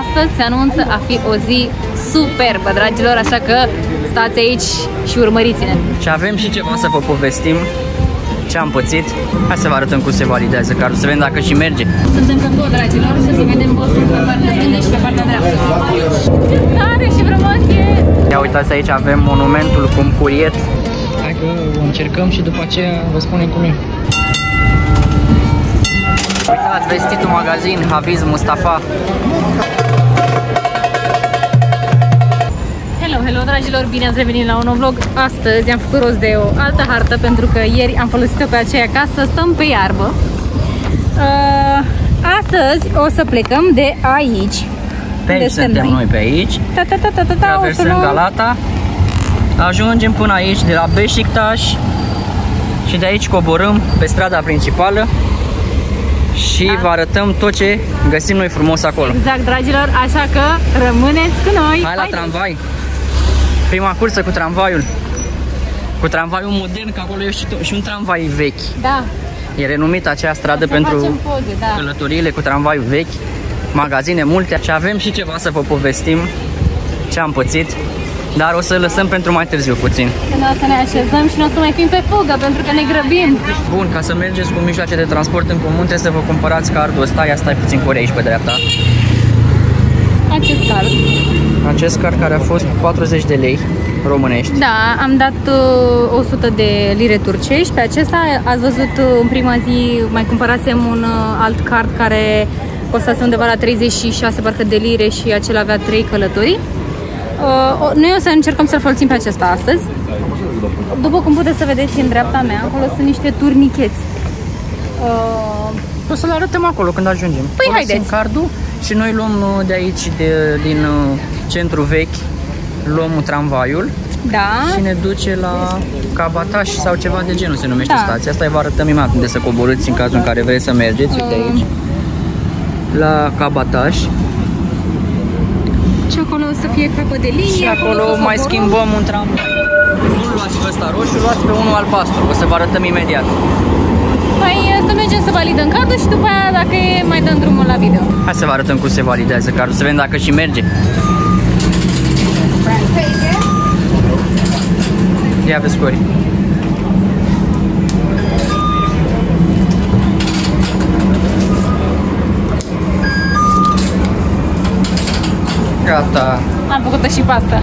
astăzi se anunță a fi o zi superbă, dragilor, așa că stați aici și urmăriți-ne. Și avem și ceva să vă povestim ce am pățit. Hai să vă arătăm cum se validează cardul, să vedem dacă și merge. Suntem pe pod, dragilor, și o să vedem bossul pe partea stângă și pe partea dreaptă. Tare și frumos e! Ia uitați aici avem monumentul cum curiet. Hai că o încercăm și după aceea vă spunem cum e. Uitați, vestitul magazin Haviz Mustafa. Hello, hello, dragilor, bine ați revenit la un nou vlog. Astăzi am făcut rost de o altă hartă pentru că ieri am folosit-o pe aceea ca să stăm pe iarbă. Uh, astăzi o să plecăm de aici. Pe aici suntem noi pe aici. Ta, ta, ta, ta, ta, ta, o să Traversăm luăm- Galata. Ajungem până aici de la Beşiktaş și de aici coborâm pe strada principală și Da. vă arătăm tot ce găsim noi frumos acolo. Exact, dragilor, așa că rămâneți cu noi. Hai la tramvai. Prima cursă cu tramvaiul. Cu tramvaiul modern, că acolo e și, și un tramvai vechi. Da, E renumită acea stradă să pentru facem poze, da. călătoriile cu tramvaiul vechi, magazine multe și avem și ceva să vă povestim ce am pățit, dar o să lăsăm pentru mai târziu puțin. Când o să ne așezăm și nu o să mai fim pe fugă, pentru că ne grăbim. Bun, ca să mergeți cu mijloace de transport în comun trebuie să vă cumpărați cardul ăsta, ia stai puțin cu aici pe dreapta. Acest card. Acest card care a fost 40 de lei românești. Da, am dat uh, 100 de lire turcești. Pe acesta ați văzut uh, în prima zi, mai cumpărasem un uh, alt card care costase undeva la 36 parcă de lire și acela avea 3 călătorii. Uh, o- noi o să încercăm să-l folosim pe acesta astăzi. După cum puteți să vedeți în dreapta mea, acolo sunt niște turnicheți. Uh, O să-l arătăm acolo când ajungem. Păi, Folosim haideți. cardul și noi luăm uh, de aici, de, din uh, centru vechi, luăm tramvaiul da, și ne duce la Cabataș sau ceva de genul se numește Da. stația. Asta vă arătăm imediat unde să coborâți în cazul în care vreți să mergeți. Uite Mm. aici. La Cabataș. Și acolo o să fie capă de linie. Și acolo o să mai coborâm. schimbăm un tramvai. Nu luați pe ăsta roșu, luați pe unul albastru. O să vă arătăm imediat. Păi să mergem să validăm cardul și după aia dacă e mai dăm drumul la video. Hai să vă arătăm cum se validează cardul, să vedem dacă și merge. Ia pe scori. Gata. Am făcut și pasta.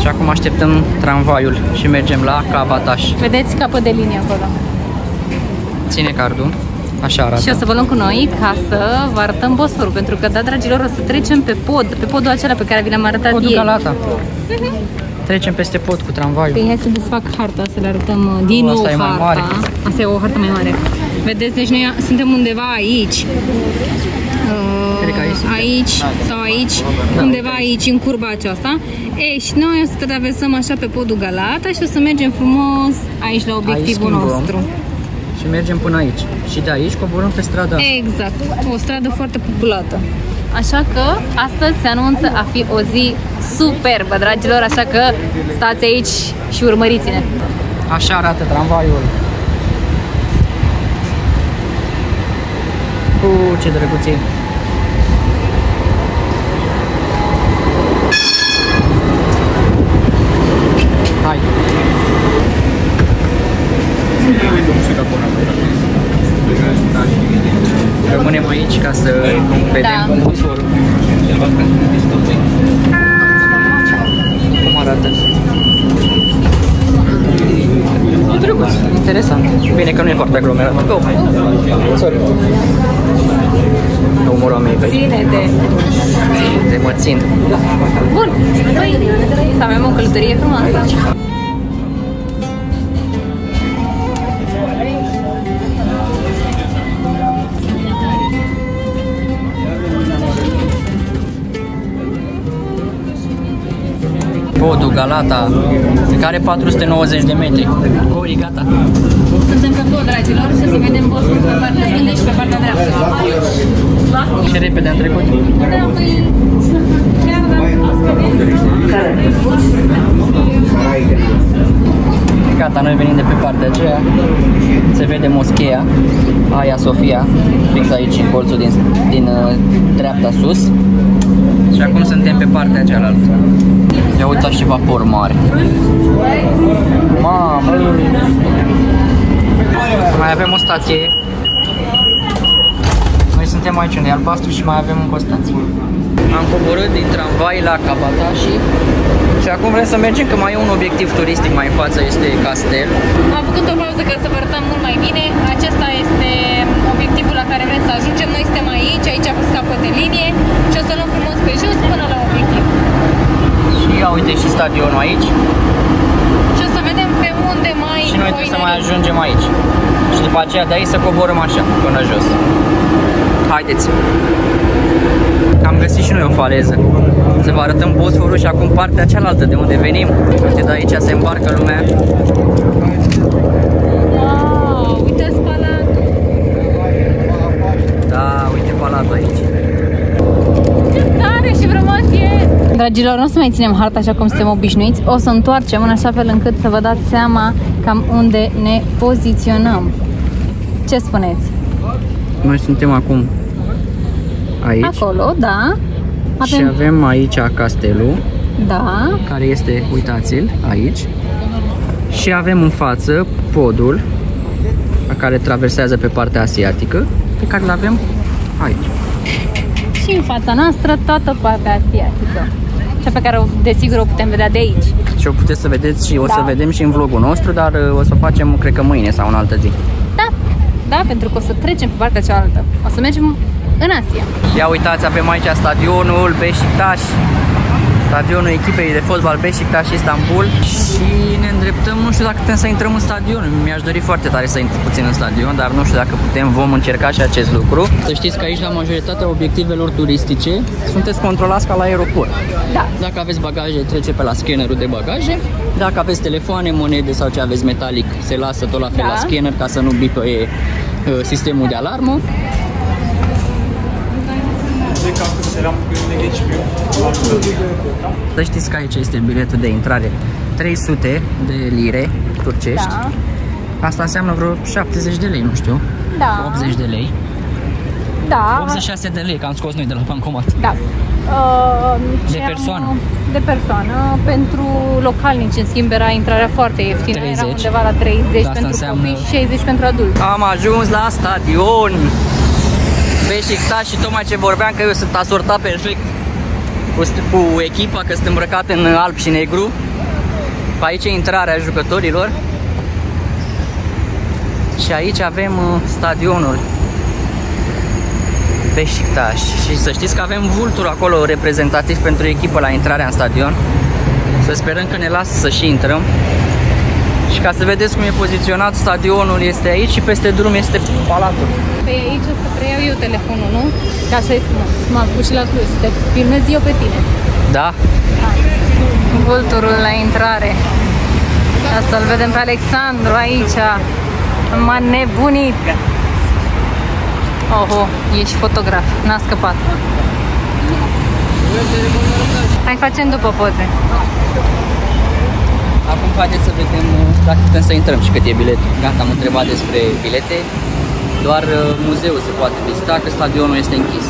Și acum așteptăm tramvaiul și mergem la Cabataș. Vedeți capă de linie acolo. Ține cardul. Așa arată. Și o să vă luăm cu noi ca să vă arătăm Bosforul, pentru că, da, dragilor, o să trecem pe pod, pe podul acela pe care vi l-am arătat Podul ieri. Galata. Trecem peste pod cu tramvaiul. Păi hai să desfac harta, să le arătăm uh, din Nu, nou asta e mai harta. mare. Asta e o hartă mai mare. Vedeți, deci noi suntem undeva aici. Uh, Cred că aici suntem. aici sau aici, undeva aici, în curba aceasta. E, și noi o să traversăm așa pe podul Galata și o să mergem frumos aici la obiectivul schimbăm. nostru. Și mergem până aici. Și de aici coborâm pe strada. Exact, o stradă foarte populată. Așa că astăzi se anunță a fi o zi superbă, dragilor, așa că stați aici și urmăriți-ne. Așa arată tramvaiul. Cu ce drăguț Rămânem aici ca să vedem Da. Bosforul. Cum arată? E drăguț, interesant. Bine că nu e foarte aglomerat. Go! Sorry. Nu umor oamenii pe aici. Ține-te! De mă țin. Bun, păi să avem o călătorie frumoasă. Podul Galata, care are 490 de metri. Gori, gata. Suntem pe pod, dragilor, și o să vedem bostul pe partea stângă și pe partea dreaptă. Și repede am trecut. Da, păi... chiar dacă- Gata, noi venim de pe partea aceea. Se vede moscheea, Aia Sofia, fix aici, în colțul din, din uh, dreapta sus. Și acum suntem pe partea cealaltă. Ia uitați ce vapor mare. Mamă! Mai avem o stație. Noi suntem aici unde e albastru și mai avem încă o stație. Am coborât din tramvai la Kabatashi și acum vrem să mergem, că mai e un obiectiv turistic mai în față, este castel. Am făcut o pauză ca să vă arătăm mult mai bine. Acesta este obiectivul la care vrem să ajungem. Noi suntem aici, aici a fost capăt de linie și o să luăm frumos pe jos până la obiectiv. Și ia uite și stadionul aici Și o să vedem pe unde mai și noi trebuie să mai ajungem aici. Și după aceea de aici să coborăm așa, până jos. Haideți! Am găsit și noi o faleză. Să vă arătăm Bosforul și acum partea cealaltă de unde venim. Uite, de aici se îmbarcă lumea. Wow, uitați palatul. Da, uite palatul aici. Ce tare și frumos e! Dragilor, nu o să mai ținem harta așa cum suntem obișnuiți. O să întoarcem în așa fel încât să vă dați seama cam unde ne poziționăm. Ce spuneți? Noi suntem acum aici. Acolo, da. Și Avem, avem aici castelul, da, care este, uitați-l, aici. Și avem în față podul, care traversează pe partea asiatică, pe care îl avem aici. și în fața noastră toată partea asiatică. Cea pe care, o- desigur, o putem vedea de aici. Și o puteți să vedeți și o să Da. vedem și în vlogul nostru, dar uh, o să o facem, cred că mâine sau în altă zi. Da, da, pentru că o să trecem pe partea cealaltă. O să mergem în Asia. Ia uitați, avem aici stadionul Beşiktaş, stadionul echipei de fotbal Beşiktaş Istanbul și ne îndreptăm, nu știu dacă putem să intrăm în stadion. Mi-aș dori foarte tare să intru puțin în stadion, dar nu știu dacă putem, vom încerca și acest lucru. Să știți că aici la majoritatea obiectivelor turistice sunteți controlați ca la aeroport. Da. Dacă aveți bagaje, trece pe la scannerul de bagaje. Dacă aveți telefoane, monede sau ce aveți metalic, se lasă tot la fel Da. la scanner ca să nu bipăie uh, sistemul de alarmă. De că acum seram de geçmiyor. Să știți că aici este biletul de intrare 300 de lire turcești. Da. Asta înseamnă vreo 70 de lei, nu știu. Da. 80 de lei. Da. 86 de lei, că am scos noi de la bancomat. Da. Uh, De ce am- persoană. de persoană. Pentru localnici, în schimb, era intrarea foarte ieftină. 30. Era undeva la 30 Asta pentru înseamnă- copii și 60 pentru adulți. Am ajuns la stadion. Beşiktaş și tocmai ce vorbeam că eu sunt asortat perfect cu, st- cu echipa, că sunt îmbrăcat în alb și negru. Pe aici e intrarea jucătorilor. Și aici avem uh, stadionul Beşiktaş. Și să știți că avem vultur acolo reprezentativ pentru echipă la intrarea în stadion. Să sperăm că ne lasă să și intrăm. Și ca să vedeți cum e poziționat stadionul este aici și peste drum este palatul. Pe aici o să preiau eu telefonul, nu? Ca să mă apuc și la Cluj, să te filmez eu pe tine. Da? Vulturul la intrare. Asta-l vedem pe Alexandru aici. M-a nebunit. Oho, ești fotograf. N-a scăpat. Hai facem după poze. Acum haideți să vedem uh, dacă putem să intrăm și cât e biletul. Gata, am întrebat despre bilete. Doar uh, muzeul se poate vizita, că stadionul este închis.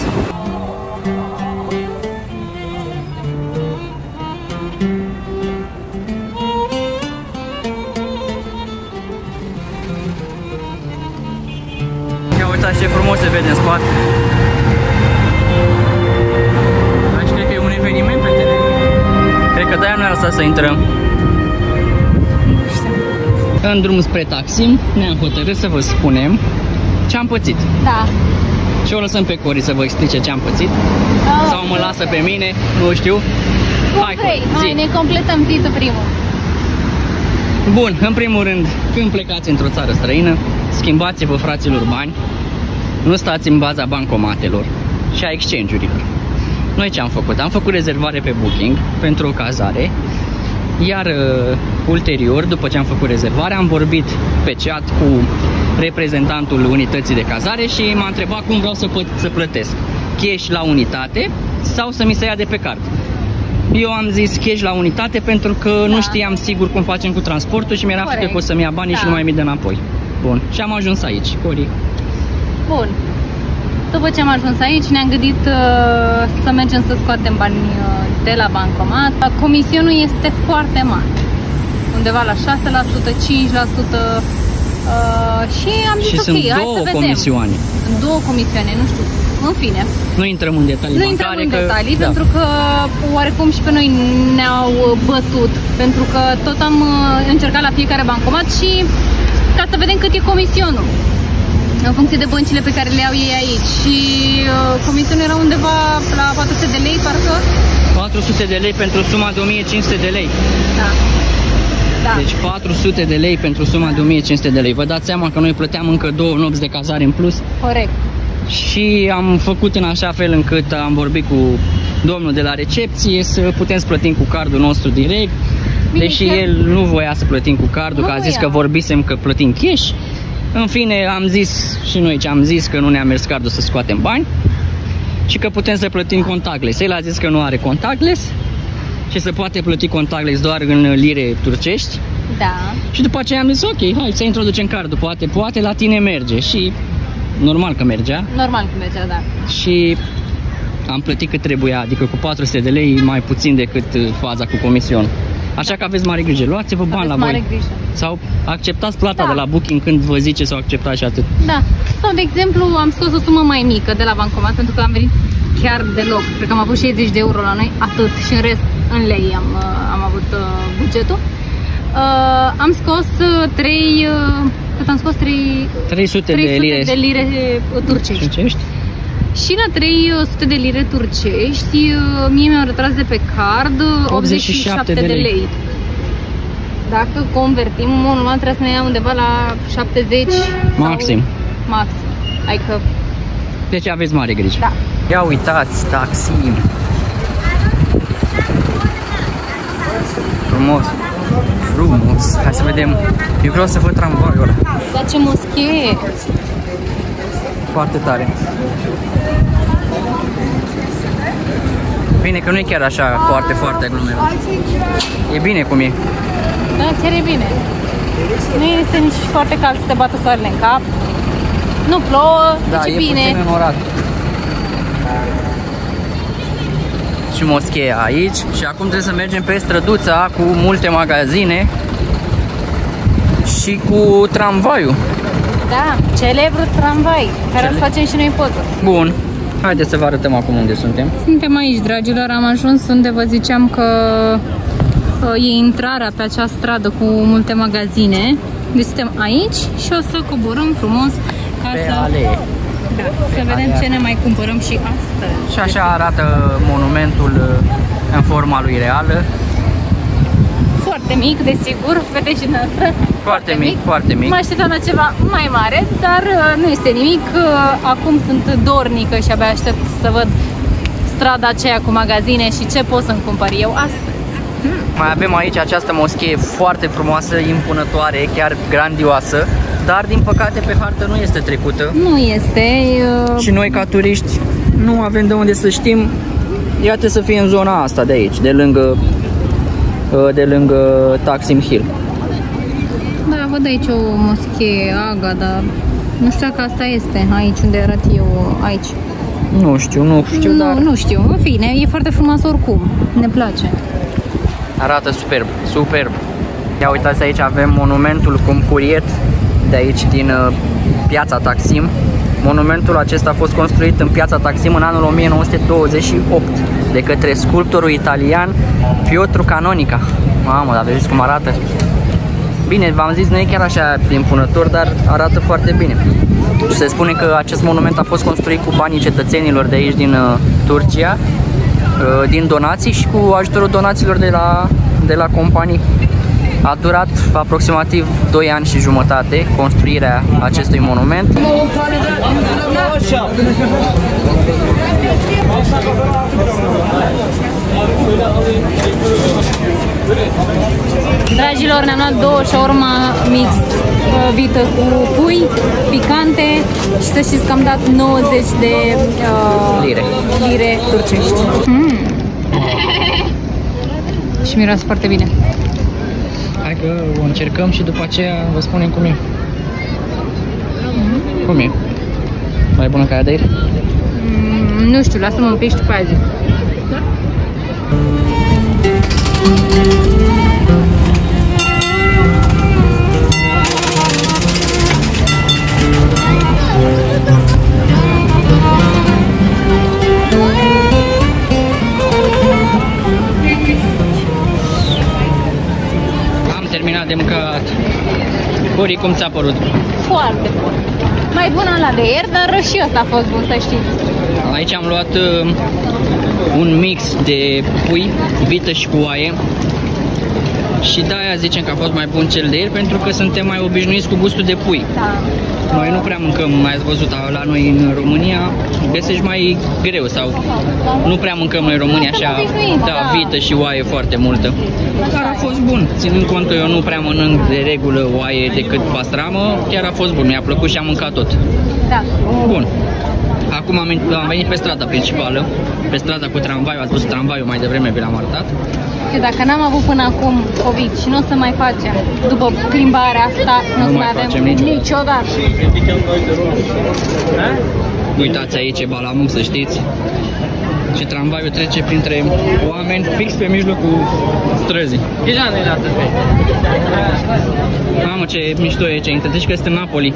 Ia uitați ce frumos se vede în spate. Aici cred că e un eveniment pe tine. Cred că de-aia nu a lăsat să intrăm. În drum spre Taksim ne-am hotărât să vă spunem ce am pățit. Da. Și o lăsăm pe Cori să vă explice ce am pățit. Sau mă lasă pe mine, nu știu. Cum Hai, vrei. Cori, Hai, zi. ne completăm zi tu primul. Bun, în primul rând, când plecați într-o țară străină, schimbați-vă fraților bani, nu stați în baza bancomatelor și a exchange-urilor. Noi ce am făcut? Am făcut rezervare pe Booking pentru o cazare, iar uh, ulterior, după ce am făcut rezervarea, am vorbit pe chat cu reprezentantul unității de cazare și m-a întrebat cum vreau să, pă- să plătesc. Cash la unitate sau să mi se ia de pe card. Eu am zis cash la unitate pentru că Da. nu știam sigur cum facem cu transportul și mi-era frică Corect. că o să-mi ia banii și Da. nu mai mi dă înapoi. Bun. Și am ajuns aici. Cori. Bun. După ce am ajuns aici, ne-am gândit uh, să mergem să scoatem bani uh, de la bancomat. Comisionul este foarte mare. Undeva la 6%, 5% uh, și am zis Și ok, sunt hai două să vedem. comisioane. Sunt două comisioane, nu știu. În fine, Nu intrăm în detalii nu intrăm bancare în că, detalii da. pentru că oarecum și pe noi ne-au bătut pentru că tot am uh, încercat la fiecare bancomat și ca să vedem cât e comisionul în funcție de băncile pe care le au ei aici și uh, comisionul era undeva la 400 de lei parcă 400 de lei pentru suma de 1500 de lei. da da Deci 400 de lei pentru suma de 1500 de lei. Vă dați seama că noi plăteam încă două nopți de cazare în plus corect și am făcut în așa fel încât am vorbit cu domnul de la recepție să putem să plătim cu cardul nostru direct. Bine, Deși chiar- el nu voia să plătim cu cardul, Nu că a zis voia. că vorbisem că plătim cash. În fine, am zis și noi ce am zis că nu ne-a mers cardul să scoatem bani și că putem să plătim contactless. El a zis că nu are contactless și se poate plăti contactless doar în lire turcești. da Și după aceea am zis, ok, hai să introducem cardul, poate, poate la tine merge și normal că mergea normal cum mergea da și am plătit cât trebuia, adică cu 400 de lei mai puțin decât uh, faza cu comision. Așa că aveți mare grijă, luați-vă bani aveți la mare voi. grijă Sau acceptați plata Da. de la booking când vă zice să o acceptați și atât. Da. Sau, de exemplu, am scos o sumă mai mică de la bancomat pentru că am venit chiar deloc. Cred că am avut 60 de euro la noi, atât. Și în rest, în lei am, uh, am avut uh, bugetul. Uh, am scos uh, 3... Uh, cât am scos? 3... 300, 300 de lire de lire uh, turcești. turcești. Și la 300 de lire turcești, uh, mie mi-au retras de pe card uh, 87 de lei. Dacă convertim, normal trebuie să ne ia undeva la 70 Maxim. Sau maxim. Adică, Deci aveți mare grijă. da. Ia uitați, Taksim. Frumos. Frumos. Hai să vedem. Eu vreau să văd tramvaiul ăla. Dar ce moschee! Foarte tare. Bine că nu e chiar așa foarte, foarte aglomerat. E bine cum e. Da, chiar e bine. Nu este nici foarte cald să te bată soarele în cap. Nu plouă, Da, deci e e bine. puțin înorat. Și moscheea aici și acum trebuie să mergem pe străduța cu multe magazine și cu tramvaiul. Da, celebru tramvai, care Cele- îl facem și noi poză. Bun, haideți să vă arătăm acum unde suntem. Suntem aici, dragilor, am ajuns unde vă ziceam că uh, e intrarea pe acea stradă cu multe magazine. Deci suntem aici și o să coborâm frumos ca Pe să, alee. da, să vedem ce ne mai cumpărăm și astăzi. Și așa arată monumentul uh, în forma lui reală. Foarte mic, desigur, vedeți și noastră. Foarte mic, foarte mic. Mă așteptam la ceva mai mare, dar uh, nu este nimic. Uh, Acum sunt dornică și abia aștept să văd strada aceea cu magazine și ce pot să-mi cumpăr eu astăzi. Mai avem aici această moschee foarte frumoasă, impunătoare, chiar grandioasă, dar din păcate pe hartă nu este trecută. Nu este... uh, Și noi ca turiști nu avem de unde să știm. Ea trebuie să fie în zona asta de aici, de lângă uh, de lângă Taksim Hill. Da, văd aici o moschee, Aga, dar nu știu dacă asta este aici unde arăt eu, aici. Nu știu, nu știu, nu, dar nu știu, în fine, e foarte frumos oricum, ne place. arată superb, superb. Ia uitați aici avem monumentul Cumpuriet de aici din uh, piața Taksim. Monumentul acesta a fost construit în piața Taksim în anul 1928 de către sculptorul italian Piotru Canonica. Mamă, dar vedeți cum arată? Bine, v-am zis, nu e chiar așa impunător, dar arată foarte bine. Și se spune că acest monument a fost construit cu banii cetățenilor de aici din uh, Turcia, uh, din donații și cu ajutorul donațiilor de la, de la companii. A durat aproximativ 2 ani și jumătate construirea acestui monument. Dragilor, ne-am luat două shawarma mix uh, vită cu pui, picante și să știți că am dat 90 de uh, Lire. lire turcești. Mm. Și miroase foarte bine. Hai că o încercăm și după aceea vă spunem cum e. Cum e? Mai bună ca aia de aici? Mm, nu știu, lasă-mă un pic și după aia zic. Am Ori, cum ți-a părut? Foarte bun. Mai bun la de ieri, dar și ăsta a fost bun, să știți. Aici am luat uh, un mix de pui, vită și cu oaie. Și de-aia zicem că a fost mai bun cel de ieri, pentru că suntem mai obișnuiți cu gustul de pui. Da. Noi nu prea mâncăm, mai ați văzut, la noi în România găsești mai greu sau nu prea mâncăm noi în România așa, obișnuiți, da, da. vită și oaie foarte multă. Dar a fost bun, ținând cont că eu nu prea mănânc de regulă oaie decât pastramă, chiar a fost bun, mi-a plăcut și am mâncat tot. Da. Bun. Acum am, am venit pe strada principală, pe strada cu tramvaiul, ați văzut tramvaiul mai devreme, vi l-am arătat. Și dacă n-am avut până acum COVID și nu o să mai facem, după plimbarea asta, nu, o Nu să mai mai avem facem niciodată. niciodată. Uitați aici e balamul, să știți. Și tramvaiul trece printre oameni fix pe mijlocul străzii. Mamă, ce mișto e ce Zici că este în Napoli.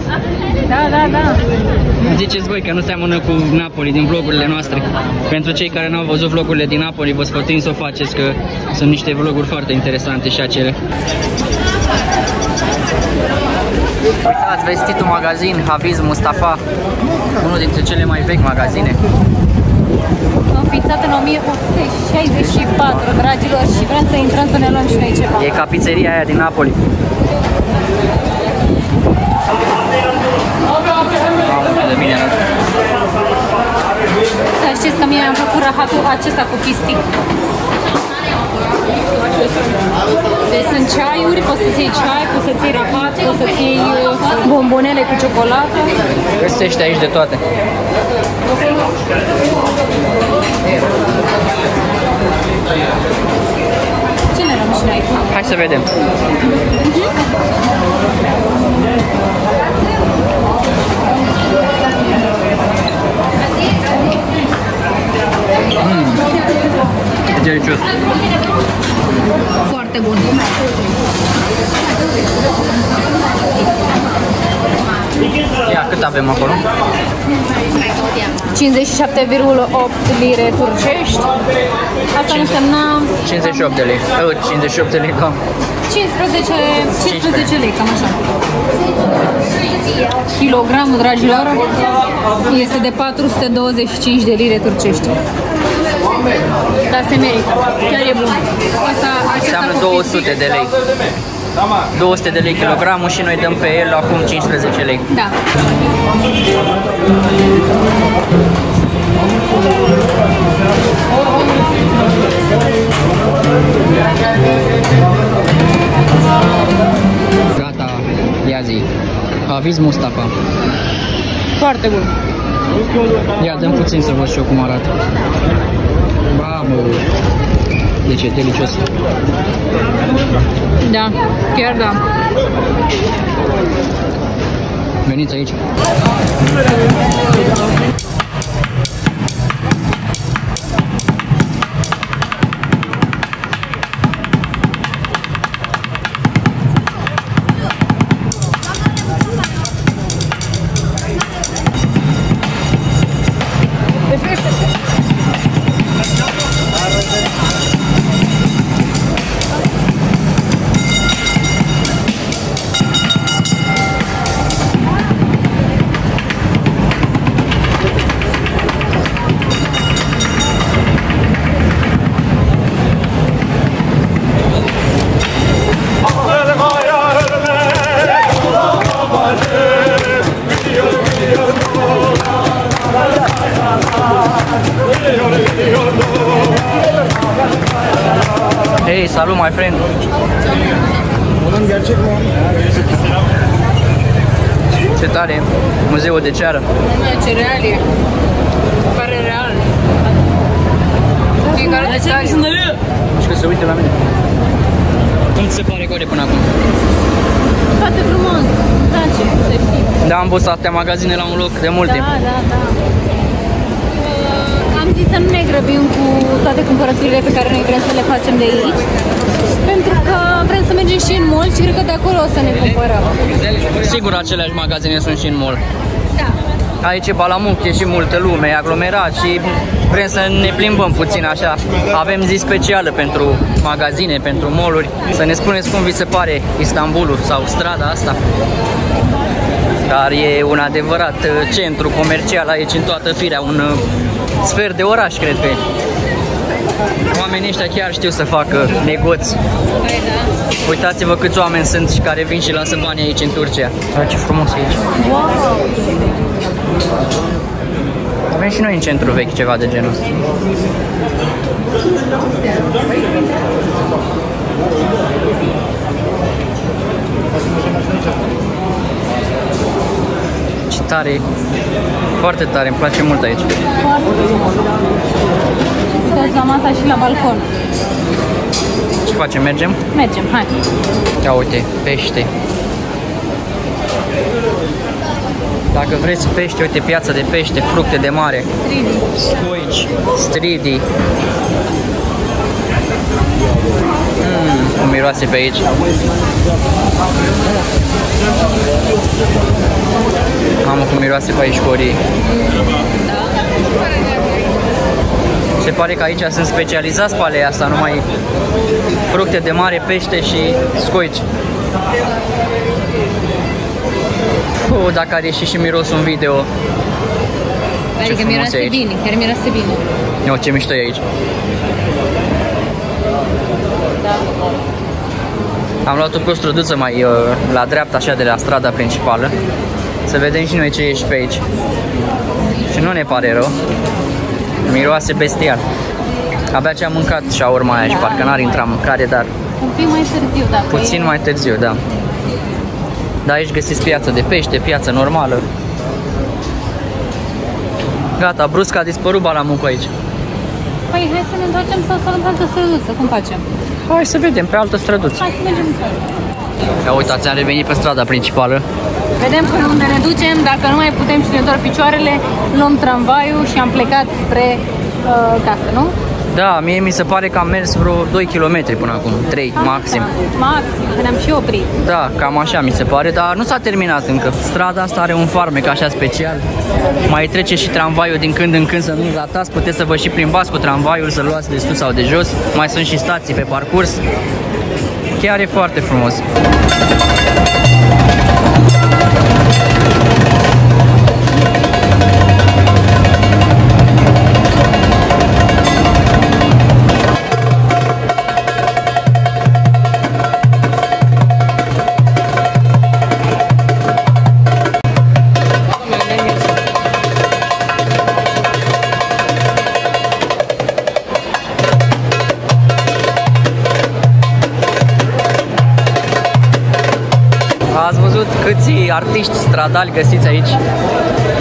Da, da, da. Ziceți voi că nu seamănă cu Napoli din vlogurile noastre. Pentru cei care nu au văzut vlogurile din Napoli, vă sfătuim să o faceți, că sunt niște vloguri foarte interesante și acele. Uitați, vestitul magazin Hafiz Mustafa, unul dintre cele mai vechi magazine. Înființat în 1864, dragilor, și vrem să intrăm să ne luăm și noi ceva. E ca pizzeria aia din Napoli. Mamă, cât de bine arată. Să știți că mie mi-a plăcut rahatul acesta cu fistic. Deci sunt ceaiuri, poți să-ți iei ceai, poți să-ți iei rahat, poți să-ți iei uh, bombonele cu ciocolată. Găsești aici de toate. Ce ne luăm și noi? Hai să vedem. Mm. Delicios. Foarte bun. Ia, cât avem acolo? 57,8 lire turcești. Asta însemna 58 de lei. Uh, 58 de lei, doamne. 15, 15 lei, cam așa. Kilogramul, dragilor, este de 425 de lire turcești. Dar se merită. Chiar e bun. Asta, acesta Înseamnă cu 200 de lei. 200 de lei kilogramul și noi dăm pe el acum 15 lei. Da. Gata, ia zi. Aviz Mustafa. Foarte bun. Ia, dăm puțin să văd și eu cum arată. Mamă! Deci e delicios. Da, chiar da. Veniți aici. Muzeul de ceară. Ce real e. Pare real. Fiecare detalii. Și că se uite la mine. Cum ți se pare Core până acum? Foarte frumos. Da, ce să știi. Da, am văzut atâtea magazine la un loc de mult Da, timp. da, da. Uh, Am zis să nu ne grăbim cu toate cumpărăturile pe care noi vrem să le facem de aici. Pentru că vrem să mergem și în mall și cred că de acolo o să ne cumpărăm. Sigur, aceleași magazine sunt și în mall. Da. Aici e Balamuc, e și multă lume, e aglomerat și vrem să ne plimbăm puțin așa. Avem zi specială pentru magazine, pentru mall Să ne spuneți cum vi se pare Istanbulul sau strada asta. Dar e un adevărat uh, centru comercial aici în toată firea, un uh, sfert de oraș, cred că e. Oamenii ăștia chiar știu să facă negoți. Păi da. Uitați-vă câți oameni sunt și care vin și lasă bani aici în Turcia. Dar ce frumos e aici. Wow. Avem și noi în centru vechi ceva de genul ăsta. Ce tare e. Foarte tare, îmi place mult aici. Stăți la masa și la balcon. Ce facem? Mergem? Mergem, hai. Ia uite, pește. Dacă vreți pește, uite piața de pește, fructe de mare, scoici, stridii. Mm, cum miroase pe aici. Mamă, cum miroase pe aici corii. Se pare că aici sunt specializați pe alea asta, numai fructe de mare, pește și scoici. Puh, dacă ar ieși și mirosul în video. Adică frumos e miroase aici. bine, chiar miroase bine. Eu, ce mișto e aici. Da. Am luat-o pe o străduță mai uh, la dreapta, așa, de la strada principală. Să vedem și noi ce ieși pe aici. Și nu ne pare rău. Miroase bestial. Abia ce am mâncat și urma aia și parcă n-ar intra mâncare, dar Un pic mai târziu, dacă puțin e... mai târziu, da. Dar aici găsiți piață de pește, piață normală. Gata, brusc a dispărut balamucul aici. Păi hai să ne întoarcem sau să luăm altă străduță, cum facem? Hai să vedem, pe altă străduță. Hai să mergem în țară. Ia uitați, am revenit pe strada principală. Vedem până unde ne ducem, dacă nu mai putem și ne doar picioarele, luăm tramvaiul și am plecat spre uh, casă, nu? Da, mie mi se pare că am mers vreo 2 km până acum, 3 maxim. Maxim, că ne-am și oprit. Da, cam așa mi se pare, dar nu s-a terminat încă. Strada asta are un farmec așa special. Mai trece și tramvaiul din când în când să nu ratați, puteți să vă și plimbați cu tramvaiul, să luați de sus sau de jos. Mai sunt și stații pe parcurs. Chiar e foarte frumos. Câți artiști stradali găsiți aici?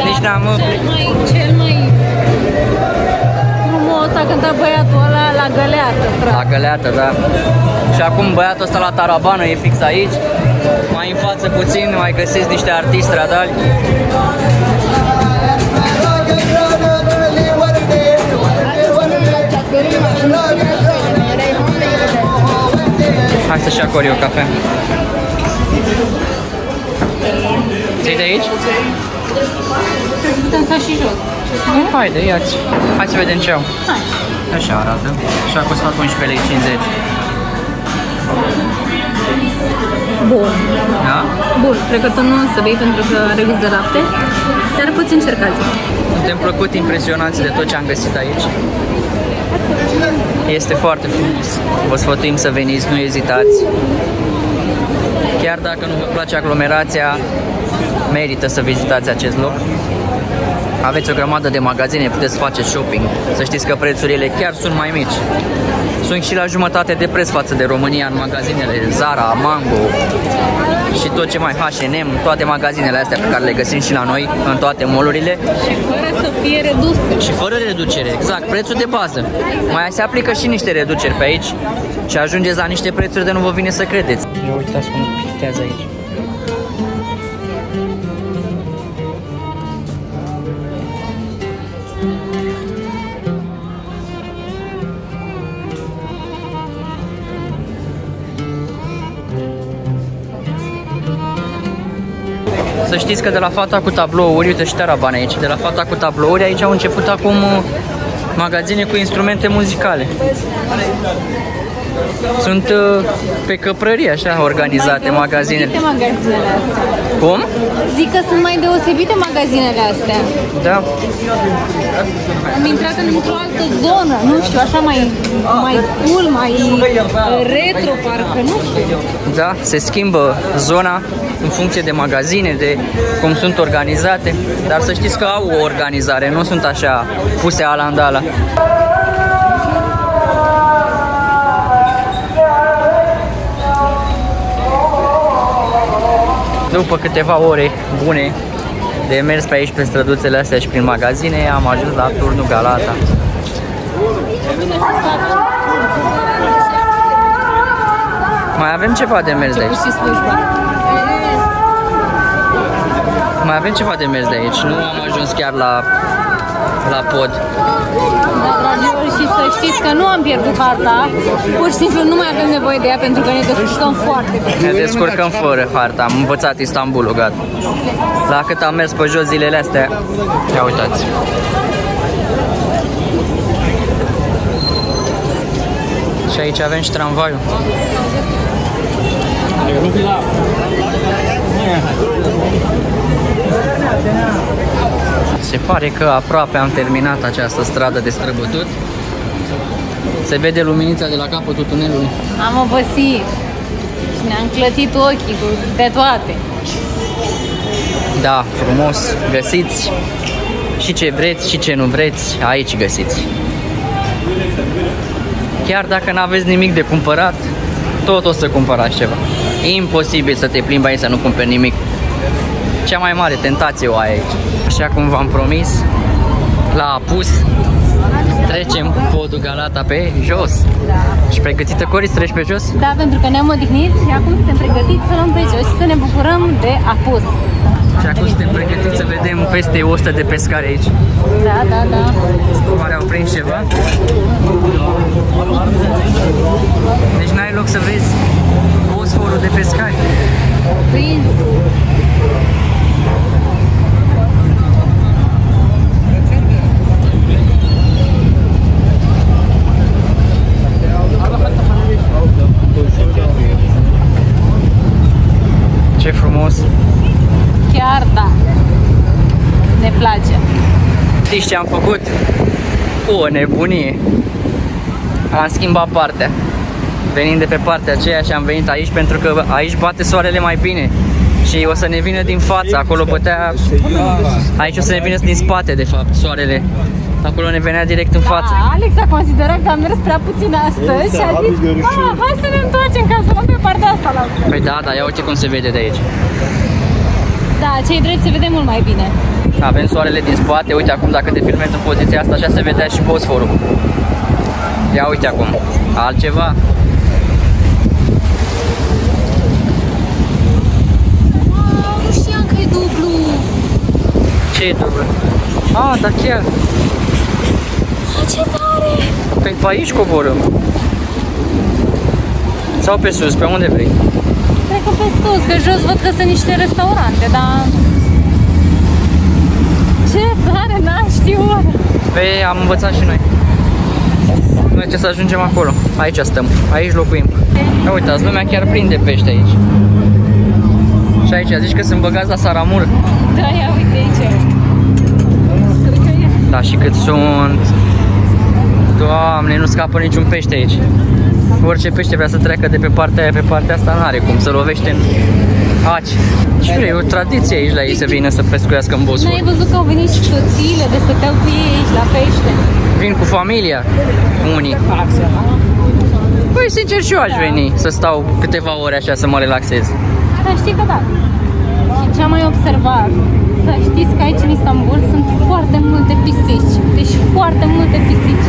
Nici n-am... Cel mai, cel mai frumos a cântat băiatul ăla la găleată, La frate. găleată, da. Și acum băiatul ăsta la tarabană e fix aici. Mai în față puțin mai găsiți niște artiști stradali. Hai să-și ia Cori o cafea. Ți de aici? Putem sta și jos. Haide, ia-ți. Hai să vedem ce au. Hai. Așa arată. Și a costat 11 lei 50. Bun. Da? Bun, cred că tu nu o să bei pentru că are gust de lapte, dar puțin încercați. Suntem plăcut impresionați de tot ce am găsit aici. Este foarte frumos. Vă sfătuim să veniți, nu ezitați. Chiar dacă nu vă place aglomerația, merită să vizitați acest loc. Aveți o grămadă de magazine, puteți face shopping. Să știți că prețurile chiar sunt mai mici. Sunt și la jumătate de preț față de România în magazinele Zara, Mango și tot ce mai H&M, toate magazinele astea pe care le găsim și la noi, în toate molurile. Și fără să fie redus. Și fără reducere, exact, prețul de bază. Mai se aplică și niște reduceri pe aici și ajungeți la niște prețuri de nu vă vine să credeți. Ia uitați cum pictează aici. Știți că de la fata cu tablouri, uite și bani aici, de la fata cu tablouri, aici au început acum uh, magazine cu instrumente muzicale. Sunt uh, pe căprării așa organizate magazinele. magazinele astea. Cum? Zic că sunt mai deosebite magazinele astea. Da. Am intrat într-o altă zonă, nu știu, așa mai, mai cool, mai retro, parcă, nu știu. Da, se schimbă zona în funcție de magazine, de cum sunt organizate, dar să știți că au o organizare, nu sunt așa puse ala în ala. După câteva ore bune de mers pe aici, pe străduțele astea și prin magazine, am ajuns la turnul Galata. Mai avem ceva de mers de aici. Mai avem ceva de mers de aici. Nu am ajuns chiar la, la pod. Da, dragilor, și să știți că nu am pierdut harta, pur și simplu nu mai avem nevoie de ea pentru că ne descurcăm foarte bine. Ne descurcăm fără harta. Am învățat Istanbulul, gata. La cât am mers pe jos zilele astea, ia uitați. Și aici avem și tramvaiul. Se pare că aproape am terminat această stradă de străbătut. Se vede luminița de la capătul tunelului. Am obosit și ne-am clătit ochii cu de toate. Da, frumos, găsiți și ce vreți și ce nu vreți, aici găsiți. Chiar dacă nu aveți nimic de cumpărat, tot o să cumpărați ceva. E imposibil să te plimbi aici să nu cumperi nimic. Cea mai mare tentație o ai aici. Așa cum v-am promis, la apus, trecem podul Galata pe jos. Da. Și pregătită Cori să treci pe jos? Da, pentru că ne-am odihnit și acum suntem pregătiți să luăm pe jos și să ne bucurăm de apus. Și acum suntem pregătiți să vedem peste 100 de pescari aici. Da, da, da. Oare au prins ceva? Deci n-ai loc să vezi fosforul de pescari. Prins. Ce frumos! Chiar da. Ne place. Știți ce am făcut? O nebunie! Am schimbat partea. Venind de pe partea aceea și am venit aici pentru că aici bate soarele mai bine. Și o să ne vină din față, acolo bătea... Aici o să ne vină din spate, de fapt, soarele. Acolo ne venea direct în față. Da, Alex a considerat că am mers prea puțin astăzi și a zis, ah, hai să ne întoarcem ca să luăm pe partea asta la Păi da, da, ia uite cum se vede de aici. Da, cei drept se vede mult mai bine. Avem soarele din spate, uite acum dacă te filmezi în poziția asta, așa se vedea și fosforul. Ia uite acum, altceva. Wow, nu știam că e dublu. Ce e dublu? Ah, da chiar. Ah, ce tare! Păi pe aici coborâm. Sau pe sus, pe unde vrei. Cred că pe sus, că jos văd că sunt niște restaurante, dar... Ce tare, n-am știut! Păi am învățat și noi. Noi trebuie să ajungem acolo. Aici stăm. Aici locuim. Ia uitați, lumea chiar prinde pește aici. Și aici zici că sunt băgați la Saramur. Da, ia uite aici. Cred că e. Da, și cât sunt. Doamne, nu scapă niciun pește aici. Orice pește vrea să treacă de pe partea aia pe partea asta, n-are cum, să lovește în aci. Și e o tradiție aici la ei să vină să pescuiască în Bosfor. N-ai văzut că au venit și soțiile de stăteau cu ei aici la pește? Vin cu familia, unii. Păi, sincer, și eu aș veni să stau câteva ore așa să mă relaxez. Dar știi că da. Și ce am mai observat, să știți că aici în Istanbul sunt foarte multe pisici. Deci foarte multe pisici.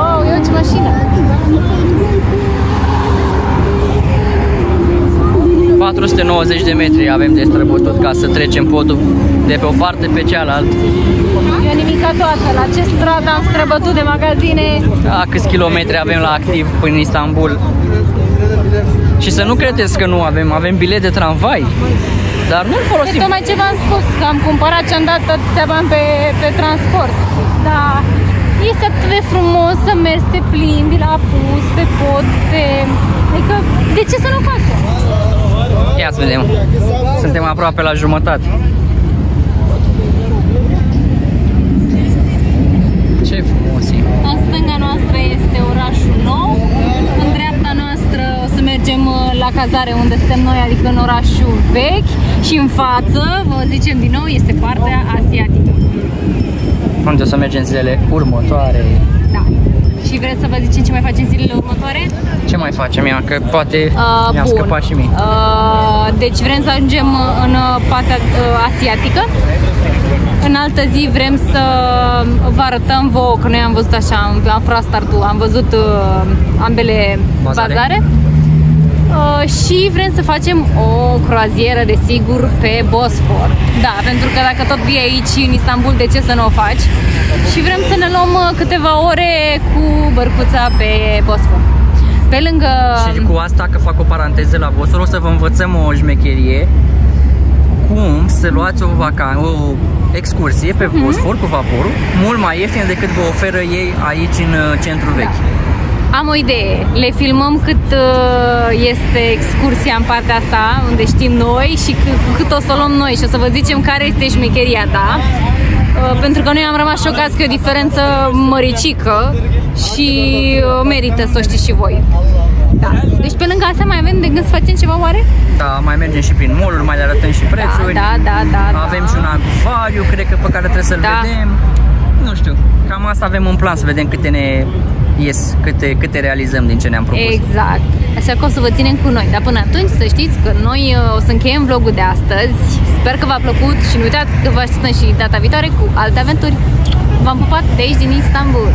Oh, e o mașină. 490 de metri avem de străbătut ca să trecem podul de pe o parte pe cealaltă. Eu nimica toată. La ce stradă am străbătut de magazine? A, câți kilometri avem la activ până în Istanbul. Și să nu credeți că nu avem, avem bilet de tramvai. Dar nu-l E folosim. tocmai ce v-am spus, că am cumpărat și am dat atâția bani pe, pe transport. Da, este atât de frumos să mergi, să te plimbi la apus, pe pod, pe... Adică, de ce să nu faci? Ia să vedem. Suntem aproape la jumătate. Ce frumos e. În stânga noastră este orașul nou, în dreapta noastră o să mergem uh, la cazare unde suntem noi, adică în orașul vechi și în față, vă zicem din nou, este partea asiatică. Unde o să mergem zilele următoare? Da. Și vreți să vă zicem ce mai facem zilele următoare? Ce mai facem ea? Că poate Uh, mi-am bun. scăpat și mie. Uh, deci vrem să ajungem în uh, partea uh, asiatică. În altă zi vrem să vă arătăm vouă, că noi am văzut așa, am, am furat startul, am văzut uh, ambele Bazare. bazare. Uh, și vrem să facem o croazieră, desigur, pe Bosfor. Da, pentru că dacă tot vii aici în Istanbul, de ce să nu o faci? Și vrem să ne luăm uh, câteva ore cu bărcuța pe Bosfor. Pe lângă... Și cu asta, că fac o paranteză la Bosfor, o să vă învățăm o șmecherie cum să luați o, vacan- o excursie pe Mhm. Bosfor cu vaporul mult mai ieftin decât vă oferă ei aici în uh, centru vechi. Am o idee. Le filmăm cât uh, este excursia în partea asta, unde știm noi și c- cu cât o să o luăm noi și o să vă zicem care este șmecheria ta. Uh, pentru că noi am rămas șocați că e o diferență măricică și uh, merită să o știți și voi. Da. Deci pe lângă asta mai avem de gând să facem ceva oare? Da, mai mergem și prin mall mai le arătăm și prețuri. Da, da, da, da. Avem da. și un acvariu, cred că pe care trebuie să-l Da. vedem. Nu știu, cam asta avem în plan, să vedem câte ne ies, câte, câte realizăm din ce ne-am propus. Exact. Așa că o să vă ținem cu noi. Dar până atunci să știți că noi uh, o să încheiem vlogul de astăzi. Sper că v-a plăcut și nu uitați că vă așteptăm și data viitoare cu alte aventuri. V-am pupat de aici din Istanbul.